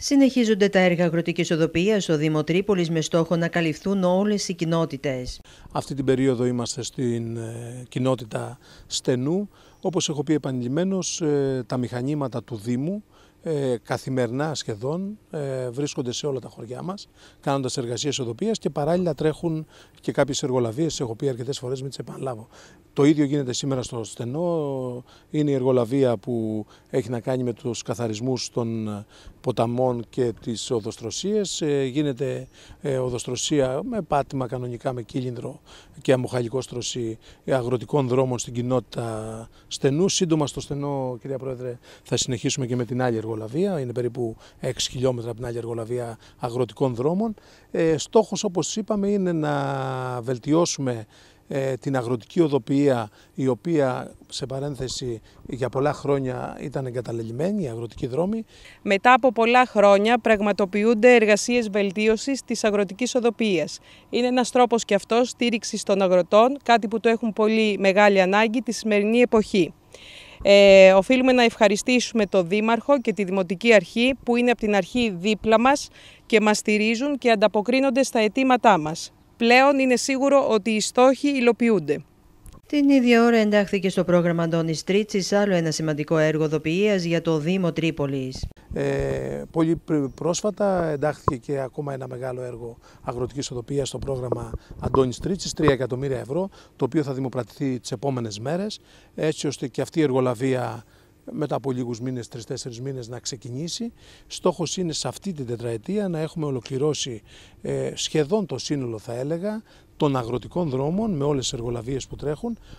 Συνεχίζονται τα έργα αγροτικής οδοποιίας στο Δήμο Τρίπολης με στόχο να καλυφθούν όλες οι κοινότητες. Αυτή την περίοδο είμαστε στην ε, κοινότητα Στενού. Όπως έχω πει επανειλημμένως, ε, τα μηχανήματα του Δήμου ε, καθημερινά σχεδόν ε, βρίσκονται σε όλα τα χωριά μας κάνοντας εργασίες οδοπίας και παράλληλα τρέχουν και κάποιες εργολαβίες, έχω πει αρκετές φορές, μην τις επαναλάβω. Το ίδιο γίνεται σήμερα στο στενό, είναι η εργολαβία που έχει να κάνει με τους καθαρισμούς των ποταμών και τις οδοστρωσίες. Ε, γίνεται οδοστρωσία με πάτημα κανονικά με κύλινδρο και αμοχαλικό στρωσί αγροτικών δρόμων στην κοινότητα στενού. Σύντομα στο στενό, κυρία Πρόεδρε, θα συνεχίσουμε και με την άλλη εργολαβία. Είναι περίπου 6 χιλιόμετρα από την άλλη εργολαβία αγροτικών δρόμων. Ε, στόχος, όπως είπαμε, είναι να βελτιώσουμε ε, την αγροτική οδοποιία η οποία σε παρένθεση για πολλά χρόνια ήταν εγκαταλελειμμένη, η αγροτική δρόμη. Μετά από πολλά χρόνια πραγματοποιούνται εργασίες βελτίωσης της αγροτικής οδοποιίας. Είναι ένας τρόπος και αυτός στήριξης των αγροτών, κάτι που το έχουν πολύ μεγάλη ανάγκη τη σημερινή εποχή. Ε, οφείλουμε να ευχαριστήσουμε τον Δήμαρχο και τη Δημοτική Αρχή που είναι από την αρχή δίπλα μας και μας στηρίζουν και ανταποκρίνονται στα αιτήματά μας. Πλέον είναι σίγουρο ότι οι στόχοι υλοποιούνται. Την ίδια ώρα εντάχθηκε στο πρόγραμμα Αντώνη Τρίτσι άλλο ένα σημαντικό έργο οδοποιία για το Δήμο Τρίπολης. Ε, πολύ πρόσφατα εντάχθηκε και ακόμα ένα μεγάλο έργο αγροτικής οδοποιία στο πρόγραμμα Αντώνη Τρίτση, 3 εκατομμύρια ευρώ, το οποίο θα δημοπρατηθεί τις επόμενες μέρες, έτσι ώστε και αυτή η εργολαβία μετά από λίγους μήνες, τρει-τέσσερι μήνες να ξεκινήσει. Στόχος είναι σε αυτή την τετραετία να έχουμε ολοκληρώσει ε, σχεδόν το σύνολο, θα έλεγα, των αγροτικών δρόμων με όλες τις εργολαβίες που τρέχουν